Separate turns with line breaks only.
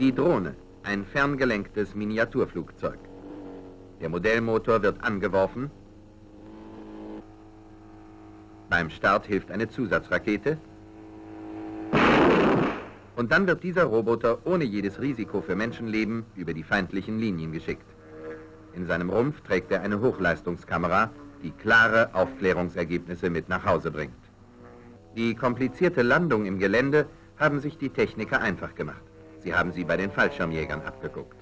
Die Drohne, ein ferngelenktes Miniaturflugzeug. Der Modellmotor wird angeworfen. Beim Start hilft eine Zusatzrakete. Und dann wird dieser Roboter ohne jedes Risiko für Menschenleben über die feindlichen Linien geschickt. In seinem Rumpf trägt er eine Hochleistungskamera, die klare Aufklärungsergebnisse mit nach Hause bringt. Die komplizierte Landung im Gelände haben sich die Techniker einfach gemacht. Sie haben sie bei den Fallschirmjägern abgeguckt.